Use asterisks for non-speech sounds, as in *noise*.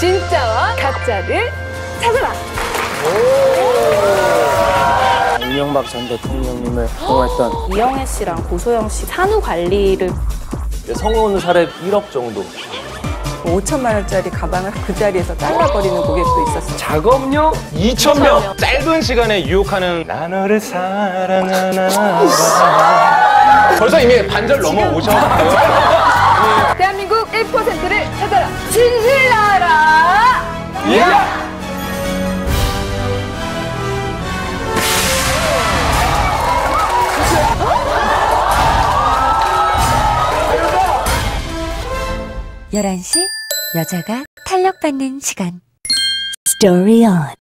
진짜와 가짜를 찾아라. 이명박 전 대통령님을 통했던 *gasps* 이영애 씨랑 고소영 씨 산후 관리를 성혼 사례 1억 정도. 5천만 원짜리 가방을 그 자리에서 잘라버리는 고객도 있었어요. 작업료 2,000명. 짧은 시간에 유혹하는 나 너를 사랑하나 봐. *laughs* 벌써 이미 반절 넘어오셨어요. *laughs* 대한민국 1%를 찾아라. 진실 나라. 열한 시 여자가 탄력받는 시간. Story on.